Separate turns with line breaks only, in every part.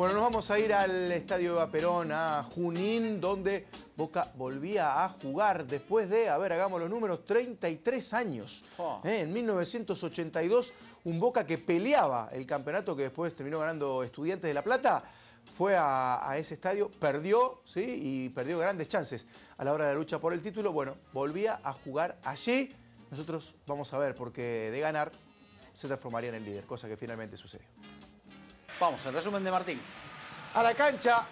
Bueno, nos vamos a ir al Estadio Eva Perón, a Junín, donde Boca volvía a jugar después de, a ver, hagamos los números, 33 años. ¿Eh? En 1982, un Boca que peleaba el campeonato que después terminó ganando Estudiantes de La Plata, fue a, ese estadio, perdió, ¿sí? Y perdió grandes chances a la hora de la lucha por el título. Bueno, volvía a jugar allí. Nosotros vamos a ver, porque de ganar se transformaría en el líder, cosa que finalmente sucedió.
Vamos, el resumen de Martín.
A la cancha.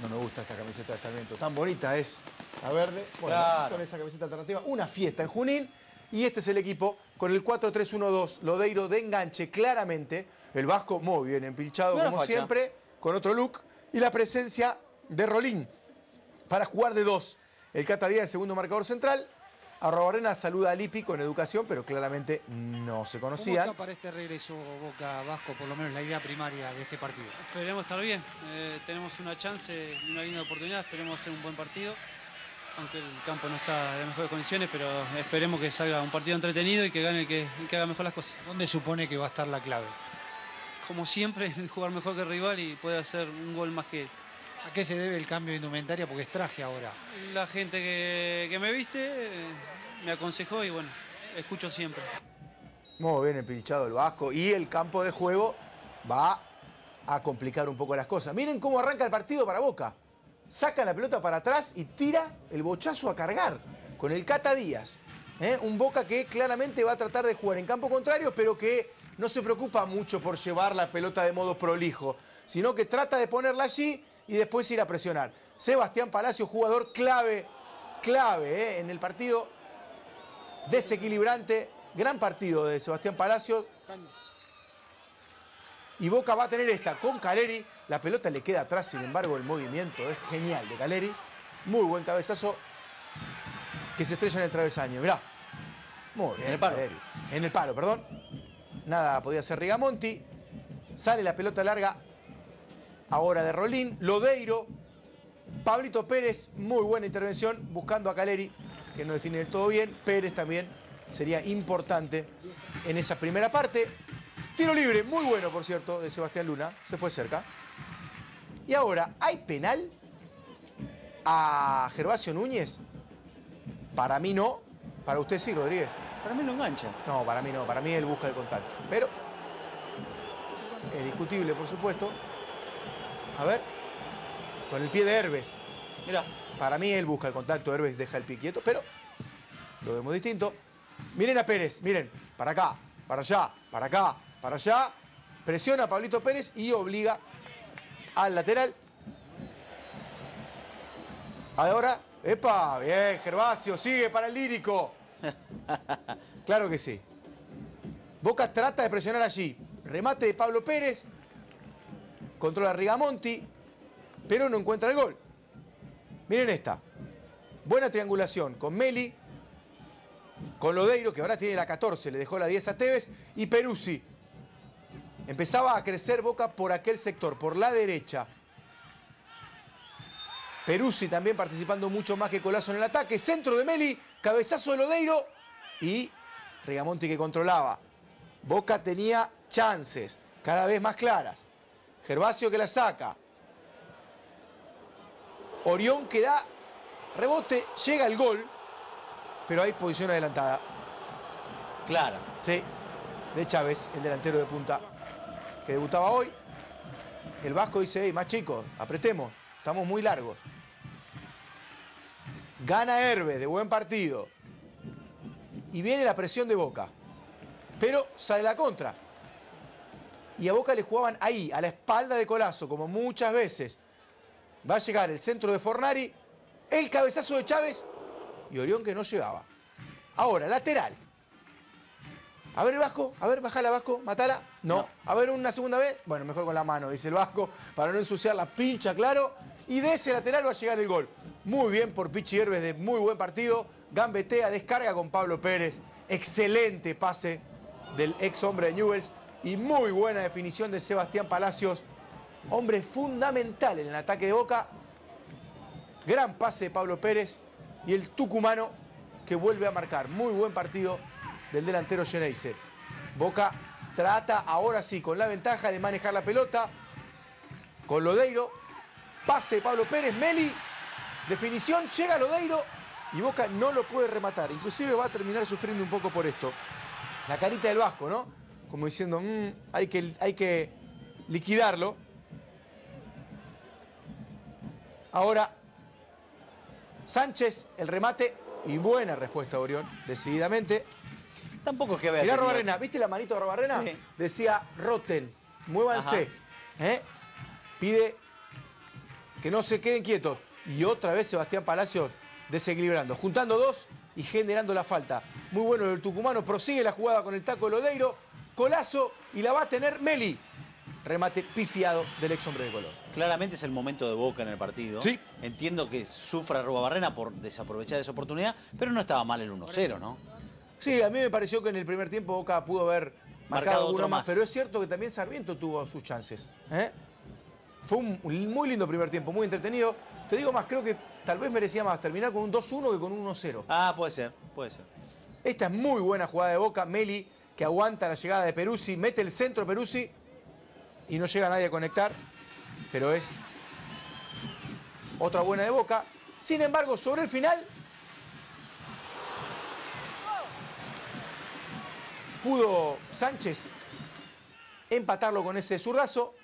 No me gusta esta camiseta de Sarmiento. Tan bonita es la verde. Bueno, con esa camiseta alternativa. Una fiesta en Junín. Y este es el equipo con el 4-3-1-2. Lodeiro de enganche claramente. El Vasco muy bien empilchado como siempre. Con otro look. Y la presencia de Rolín para jugar de dos. El Cata Díaz, el segundo marcador central. Arrobarena saluda a Lipi con educación, pero claramente no se conocían.
¿Cómo está para este regreso Boca Vasco, por lo menos la idea primaria de este partido?
Esperemos estar bien. Eh, tenemos una chance, una linda oportunidad. Esperemos hacer un buen partido. Aunque el campo no está en las mejores condiciones, pero esperemos que salga un partido entretenido y que gane el que, que haga mejor las cosas.
¿Dónde supone que va a estar la clave?
Como siempre, jugar mejor que el rival y poder hacer un gol más que él.
¿A qué se debe el cambio de indumentaria? Porque es traje ahora.
La gente que, me viste eh, me aconsejó y bueno, escucho siempre.
Muy bien empilchado el Vasco y el campo de juego va a complicar un poco las cosas. Miren cómo arranca el partido para Boca. Saca la pelota para atrás y tira el bochazo a cargar con el Cata Díaz. ¿eh? Un Boca que claramente va a tratar de jugar en campo contrario, pero que no se preocupa mucho por llevar la pelota de modo prolijo, sino que trata de ponerla allí y después ir a presionar. Sebastián Palacio, jugador clave, clave ¿eh? en el partido, desequilibrante, gran partido de Sebastián Palacio. Y Boca va a tener esta con Caleri, la pelota le queda atrás, sin embargo el movimiento es genial de Caleri, muy buen cabezazo que se estrella en el travesaño, mirá. Muy bien, en el paro. En el paro, perdón. Nada podía ser Rigamonti. Sale la pelota larga ahora de Rolín, Lodeiro, Pablito Pérez, muy buena intervención, buscando a Caleri, que no define del todo bien. Pérez también sería importante en esa primera parte. Tiro libre, muy bueno, por cierto, de Sebastián Luna, se fue cerca. Y ahora, ¿hay penal a Gervasio Núñez? Para mí no, para usted sí, Rodríguez.
Para mí lo engancha.
No, para mí no, para mí él busca el contacto. Pero es discutible, por supuesto. A ver. Con el pie de Herbes. Mira, para mí él busca el contacto, Herbes deja el pie quieto, pero lo vemos distinto. Miren a Pérez, miren, para acá, para allá, para acá, para allá. Presiona a Pablito Pérez y obliga al lateral. Ahora, epa, bien, Gervasio, sigue para el lírico. Claro que sí. Boca trata de presionar allí. Remate de Pablo Pérez, controla Rigamonti, pero no encuentra el gol. Miren esta. Buena triangulación con Meli, con Lodeiro, que ahora tiene la 14, le dejó la 10 a Tevez, y Peruzzi. Empezaba a crecer Boca por aquel sector, por la derecha. Peruzzi también participando mucho más que Colazo en el ataque. Centro de Meli, cabezazo de Lodeiro y Rigamonti que controlaba. Boca tenía chances, cada vez más claras. Gervasio que la saca. Orión que da rebote, llega el gol, pero hay posición adelantada.
Clara.
Sí, de Chávez, el delantero de punta, que debutaba hoy. El Vasco dice, más chicos, apretemos, estamos muy largos. Gana Herbe, de buen partido. Y viene la presión de Boca. Pero sale la contra y a Boca le jugaban ahí, a la espalda de Colazo, como muchas veces. Va a llegar el centro de Fornari, el cabezazo de Chávez y Orión que no llegaba. Ahora, lateral. A ver el Vasco, a ver, bajala Vasco, matala. No. A ver una segunda vez. Bueno, mejor con la mano, dice el Vasco, para no ensuciar la pincha, claro. Y de ese lateral va a llegar el gol. Muy bien por Pichi Herbes, de muy buen partido. Gambetea, descarga con Pablo Pérez. Excelente pase del ex hombre de Newells y muy buena definición de Sebastián Palacios, hombre fundamental en el ataque de Boca. Gran pase de Pablo Pérez y el tucumano que vuelve a marcar. Muy buen partido del delantero Geneise. Boca trata ahora sí, con la ventaja de manejar la pelota. Con Lodeiro. Pase Pablo Pérez, Meli. Definición, llega Lodeiro y Boca no lo puede rematar. Inclusive va a terminar sufriendo un poco por esto. La carita del Vasco, ¿no? Como diciendo, "Mm, hay, que, hay que liquidarlo. Ahora, Sánchez, el remate y buena respuesta, Orión, decididamente.
Tampoco es que vea.
Mirá Robarrena, ¿viste la manito de Robarrena?
Sí.
Decía, roten, muévanse. ¿eh? Pide que no se queden quietos. Y otra vez Sebastián Palacios desequilibrando, juntando dos y generando la falta. Muy bueno el tucumano, prosigue la jugada con el taco de Lodeiro, colazo y la va a tener Meli. Remate pifiado del ex hombre de color.
Claramente es el momento de Boca en el partido.
Sí.
Entiendo que sufra Barrena por desaprovechar esa oportunidad, pero no estaba mal el 1-0, ¿no?
Sí, a mí me pareció que en el primer tiempo Boca pudo haber marcado,
otro
más,
más.
pero es cierto que también Sarmiento tuvo sus chances. ¿eh? Fue un muy lindo primer tiempo, muy entretenido. Te digo más, creo que tal vez merecía más terminar con un 2-1 que con un 1-0.
Ah, puede ser, puede ser.
Esta es muy buena jugada de Boca. Meli, que aguanta la llegada de Peruzzi, mete el centro Peruzzi y no llega nadie a conectar, pero es otra buena de Boca. Sin embargo, sobre el final, pudo Sánchez empatarlo con ese zurdazo.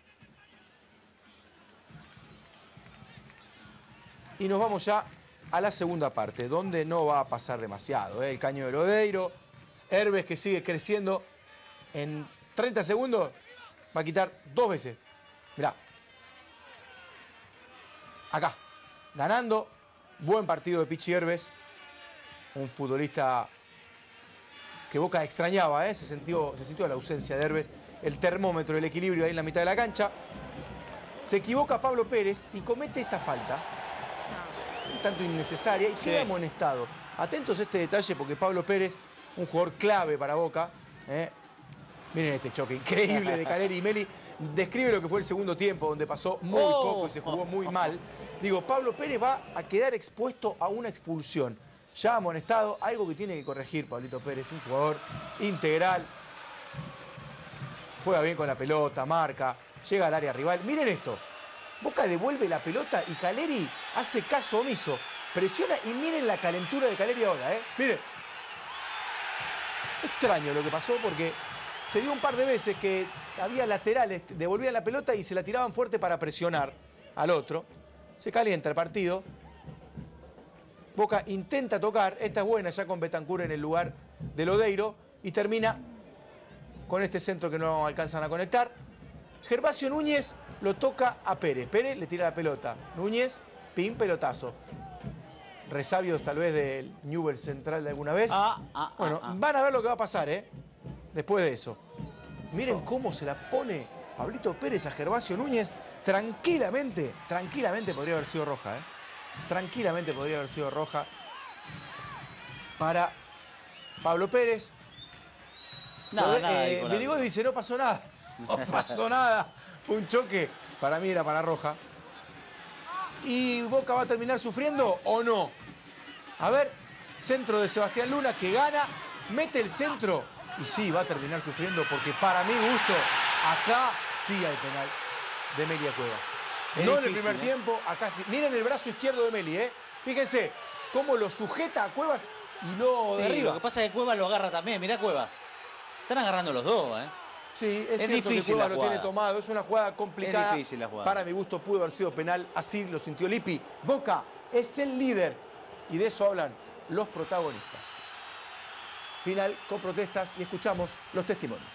Y nos vamos ya a la segunda parte, donde no va a pasar demasiado. ¿eh? El caño de Lodeiro, Herbes que sigue creciendo. En 30 segundos va a quitar dos veces. Mirá. Acá. Ganando. Buen partido de Pichi Herbes. Un futbolista que Boca extrañaba, ¿eh? se, sintió, se sintió la ausencia de Herbes. El termómetro, el equilibrio ahí en la mitad de la cancha. Se equivoca Pablo Pérez y comete esta falta un tanto innecesaria y queda amonestado. Atentos a este detalle porque Pablo Pérez, un jugador clave para Boca. ¿eh? Miren este choque increíble de Caleri y Meli. Describe lo que fue el segundo tiempo, donde pasó muy
Oh.
poco y se jugó muy mal. Digo, Pablo Pérez va a quedar expuesto a una expulsión. Ya amonestado, algo que tiene que corregir Pablito Pérez, un jugador integral. Juega bien con la pelota, marca, llega al área rival. Miren esto. Boca devuelve la pelota y Caleri hace caso omiso. Presiona y miren la calentura de Caleri ahora, ¿eh? Miren. Extraño lo que pasó porque se dio un par de veces que había laterales, devolvían la pelota y se la tiraban fuerte para presionar al otro. Se calienta el partido. Boca intenta tocar, esta es buena ya con Betancur en el lugar de Lodeiro y termina con este centro que no alcanzan a conectar. Gervasio Núñez lo toca a Pérez. Pérez le tira la pelota. Núñez, pin, pelotazo. Resabios tal vez del Newell Central de alguna vez.
Ah, ah,
bueno,
ah, ah.
van a ver lo que va a pasar, ¿eh? Después de eso. Miren cómo se la pone Pablito Pérez a Gervasio Núñez. Tranquilamente, tranquilamente podría haber sido roja, ¿eh? Tranquilamente podría haber sido roja para Pablo Pérez.
Nada, nada.
eh,
algo.
dice, no pasó nada. No pasó nada. Fue un choque. Para mí era para Roja. ¿Y Boca va a terminar sufriendo o no? A ver, centro de Sebastián Luna que gana, mete el centro y sí, va a terminar sufriendo porque para mi gusto, acá sí hay penal de Meli a Cuevas.
Es
no en el primer
¿eh?
tiempo, acá sí. Miren el brazo izquierdo de Meli, ¿eh? Fíjense cómo lo sujeta a Cuevas y no
Sí,
derriba.
lo que pasa es que Cuevas lo agarra también. Mirá Cuevas. Están agarrando los dos, ¿eh?
Sí, es,
Es difícil
que Cuevas
la
lo tiene tomado. Es una jugada complicada.
Es difícil la jugada.
Para mi gusto pudo haber sido penal. Así lo sintió Lippi. Boca es el líder. Y de eso hablan los protagonistas. Final con protestas y escuchamos los testimonios.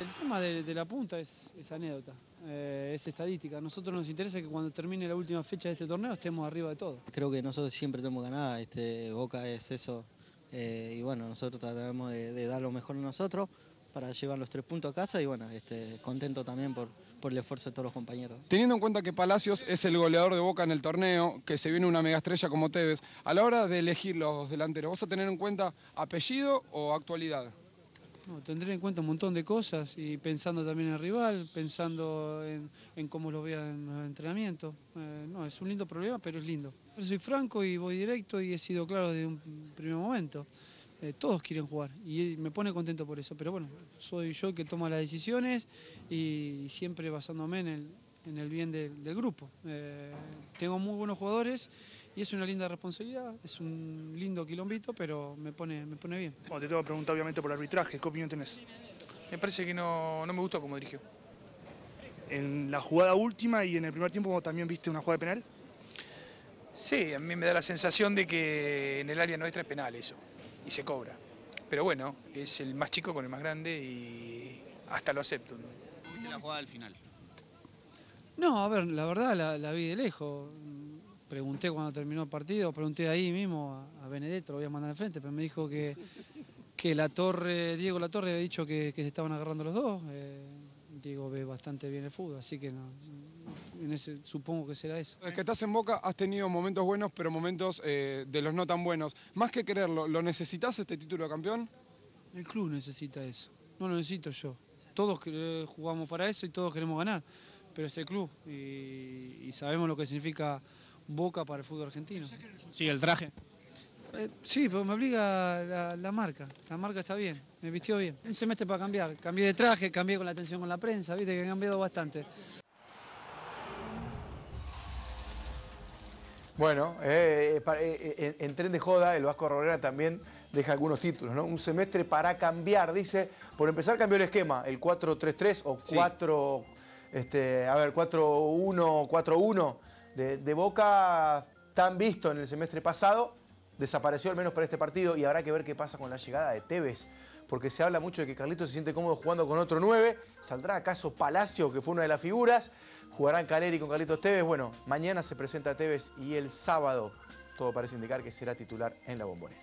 El tema de, de la punta es, es anécdota, eh, es estadística. A nosotros nos interesa que cuando termine la última fecha de este torneo estemos arriba de todo.
Creo que nosotros siempre tenemos ganada, este, Boca es eso. eh, y bueno, nosotros tratamos de, de dar lo mejor de nosotros para llevar los tres puntos a casa y bueno, este, contento también por, por el esfuerzo de todos los compañeros.
Teniendo en cuenta que Palacios es el goleador de Boca en el torneo, que se viene una megaestrella como Tevez, a la hora de elegir los delanteros, ¿vas a tener en cuenta apellido o actualidad?
No, tendré en cuenta un montón de cosas y pensando también en el rival, pensando en, en cómo lo vea en los entrenamientos. Eh, no, es un lindo problema, pero es lindo. Yo soy franco y voy directo y he sido claro desde un primer momento. Eh, todos quieren jugar y me pone contento por eso. Pero bueno, soy yo el que toma las decisiones y siempre basándome en el, en el bien del, del grupo. Eh, tengo muy buenos jugadores y es una linda responsabilidad, es un lindo quilombito, pero me pone, me pone bien.
Bueno, te tengo que preguntar obviamente por el arbitraje, ¿qué opinión tenés?
Me parece que no, no me gustó como dirigió.
En la jugada última y en el primer tiempo también viste una jugada de penal.
Sí, a mí me da la sensación de que en el área nuestra es penal eso, y se cobra. Pero bueno, es el más chico con el más grande y hasta lo acepto.
¿Viste la jugada del final?
No, a ver, la verdad la, la vi de lejos. Pregunté cuando terminó el partido, pregunté ahí mismo a, a Benedetto, lo voy a mandar al frente, pero me dijo que, que la torre, Diego La Torre había dicho que, que se estaban agarrando los dos. Eh, Diego ve bastante bien el fútbol, así que no, en ese, supongo que será eso.
Desde que estás en Boca has tenido momentos buenos, pero momentos eh, de los no tan buenos. Más que quererlo, ¿lo necesitas este título de campeón?
El club necesita eso, no lo necesito yo. Todos que- jugamos para eso y todos queremos ganar, pero es el club y, y sabemos lo que significa Boca para el fútbol argentino.
Sí, el traje.
Eh, sí, pero me obliga la, la marca. La marca está bien, me vistió bien. Un semestre para cambiar. Cambié de traje, cambié con la atención con la prensa, viste que he cambiado bastante.
Bueno, eh, eh, eh, eh, en, en tren de joda, el Vasco Robrera también deja algunos títulos, ¿no? Un semestre para cambiar, dice. Por empezar cambió el esquema, el 4-3-3 o 4, este, a ver, 4-1, 4-1 de, de Boca, tan visto en el semestre pasado, desapareció al menos para este partido y habrá que ver qué pasa con la llegada de Tevez. Porque se habla mucho de que Carlitos se siente cómodo jugando con otro 9. ¿Saldrá acaso Palacio, que fue una de las figuras? ¿Jugarán Caleri con Carlitos Tevez? Bueno, mañana se presenta Tevez y el sábado todo parece indicar que será titular en la bombonera.